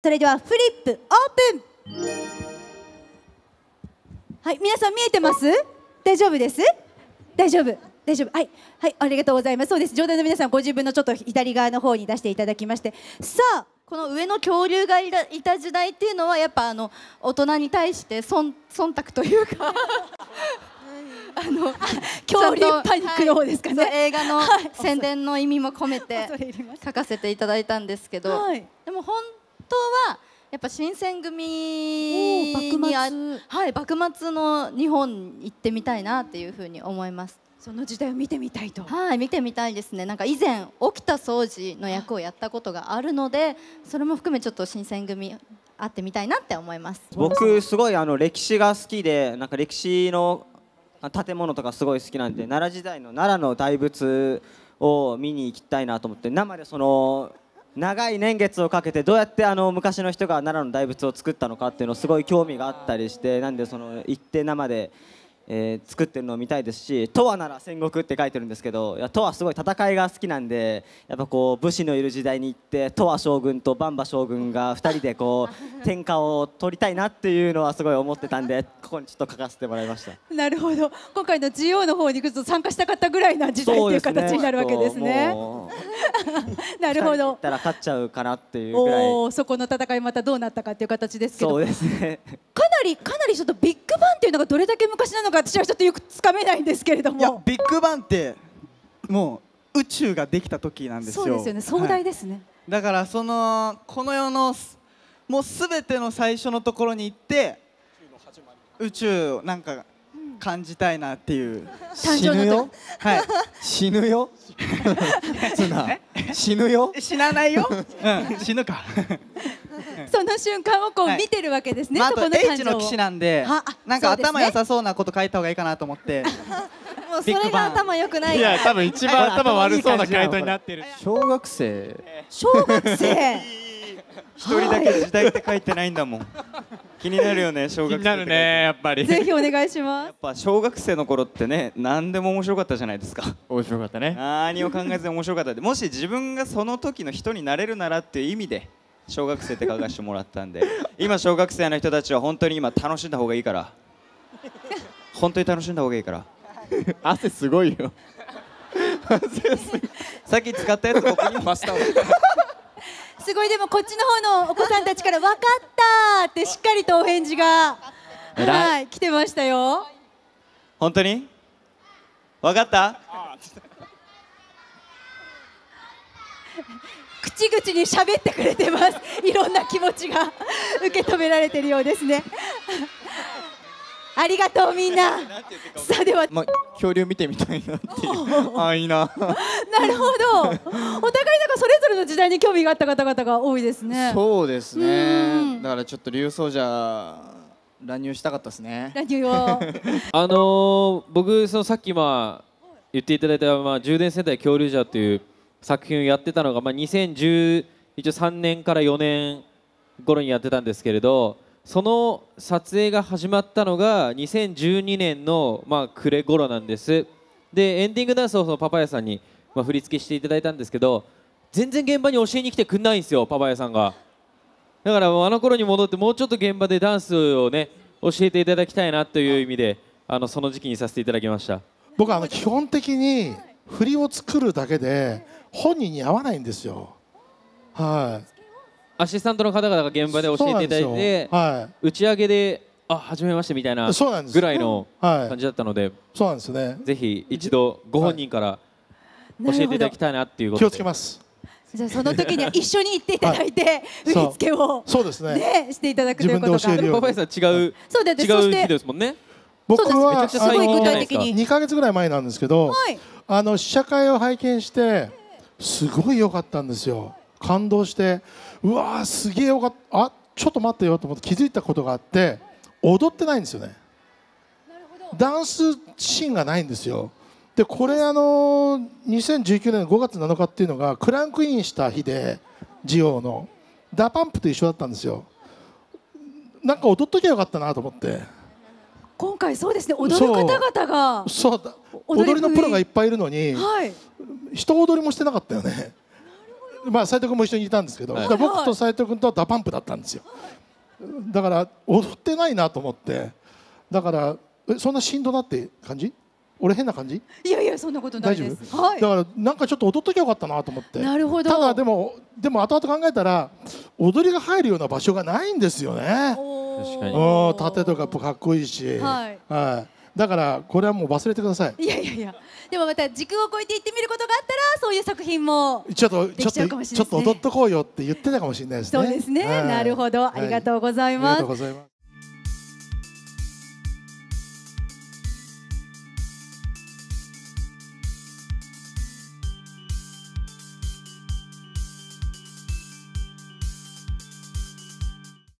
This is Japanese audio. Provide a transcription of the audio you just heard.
それではフリップオープン。はい皆さん見えてます？大丈夫です？大丈夫。大丈夫。はい。はいありがとうございます。そうです。上段の皆さんご自分のちょっと左側の方に出していただきまして。さあこの上の恐竜がいた時代っていうのはやっぱあの大人に対して忖忖度というか。あの恐竜パニックの方ですかね、はい、映画の宣伝の意味も込めて書かせていただいたんですけど、はい、でも本当はやっぱ新選組にあはい幕末の日本行ってみたいなっていうふうに思います。その時代を見てみたいと。はい見てみたいですね。なんか以前起きた掃除の役をやったことがあるのでそれも含めちょっと新選組会ってみたいなって思います。僕すごいあの歴史が好きでなんか歴史の建物とかすごい好きなんで奈良時代の奈良の大仏を見に行きたいなと思って生でその長い年月をかけてどうやってあの昔の人が奈良の大仏を作ったのかっていうのすごい興味があったりしてなんでその行って生でえー、作ってるのを見たいですし「とはなら戦国」って書いてるんですけどいやとはすごい戦いが好きなんでやっぱこう武士のいる時代に行ってとは将軍とバンバ将軍が2人でこう 天下を取りたいなっていうのはすごい思ってたんでここにちょっと書かせてもらいましたなるほど今回の GO の方に行くと参加したかったぐらいな時代っていう形になるわけですね。なるほど。たら勝っちゃうかなっていうぐらい。そこの戦いまたどうなったかっていう形ですけど。そうですね。かなりかなりちょっとビッグバンっていうのがどれだけ昔なのか私はちょっとよくつかめないんですけれども。いやビッグバンってもう宇宙ができた時なんですよ。そうですよね。壮大ですね、はい、だからそのこの世のもうすべての最初のところに行って宇宙をなんか感じたいなっていう。死ぬよ？はい。死ぬよ？死ぬよ？死なないよ、うん、死ぬかその瞬間をこう見てるわけですね、はいまあ、あと H の騎士なんでなんか頭良さそうなこと書いた方がいいかなと思って もうそれが頭良くない。いや多分一番頭悪そうな回答になってる。小学生。小学生。一人だけ時代って書いてないんだもん。気になるよね小学生気になるねやっぱり。ぜひお願いします。やっぱ小学生の頃ってね何でも面白かったじゃないですか。面白かったね。何を考えずに面白かった。もし自分がその時の人になれるならっていう意味で小学生って書かせてもらったんで今小学生の人たちは本当に今楽しんだ方がいいから。本当に楽しんだ方がいいから。汗すごいよ。さっき使ったやつ僕に。マスターすごい。でもこっちの方のお子さんたちから「分かった!」ってしっかりとお返事が。はい来てましたよ。本当に？分かった？口々に喋ってくれてます。いろんな気持ちが受け止められているようですね。ありがとうみんな。さあでは、まあ、恐竜見てみたいなっていう。あいいな。なるほど。お互いなんかそれぞれの時代に興味があった方々が多いですね。そうですね。だからちょっと竜奏者乱入したかったですね。乱入を。あのー、僕そのさっきまあ言っていただいた、まあ、充電世代恐竜者という作品をやってたのが、まあ、2013年から4年頃にやってたんですけれどその撮影が始まったのが2012年の、まあ、暮れ頃なんです。でエンディングダンスをそのパパヤさんに、まあ、振り付けしていただいたんですけど全然現場に教えに来てくんないんですよパパヤさんが。だからあの頃に戻ってもうちょっと現場でダンスをね教えていただきたいなという意味であのその時期にさせていただきました。僕あの基本的に振りを作るだけで本人に合わないんですよ。はい。アシスタントの方々が現場で教えていただいて、はい、打ち上げであ初めましてみたいなぐらいの感じだったので、そうなんですね。ぜひ一度ご本人から教えていただきたいなっていう気をつけます。じゃあその時には一緒に行っていただいて、はい、振り付けをそうですねねしていただくということが。パパイさん違うそうで違う日ですもんね。僕はす。ごい具体的に2か月ぐらい前なんですけど、はい、あの試写会を拝見してすごい良かったんですよ。感動してうわーすげえよかった。あちょっと待ってよと思って気づいたことがあって踊ってないんですよね。ダンスシーンがないんですよ。でこれあの2019年の5月7日っていうのがクランクインした日でジオウの。 DA PUMPと一緒だったんですよ。なんか踊っときゃよかったなと思って今回そうですね踊る方々がそう。踊りのプロがいっぱいいるのに、はい、一踊りもしてなかったよね。まあ斉藤君も一緒にいたんですけど、僕と斉藤君と DA PUMP だったんですよ。だから踊ってないなと思ってだからえそんなしんどなって感じ？俺変な感じ？いやいやそんなことないです、はい、だからなんかちょっと踊っときゃよかったなと思って。なるほど。ただでもでも後々考えたら踊りが入るような場所がないんですよね確かに。盾とかかっこいいし、はい、はい、だからこれはもう忘れてください。いやいやいや。でもまた時空を超えて行ってみることがあったらそういう作品もちょっとちょっとちょっと踊っとこうよって言ってたかもしれないですね。そうですね、はい、なるほど。ありがとうございます、ありがとうございます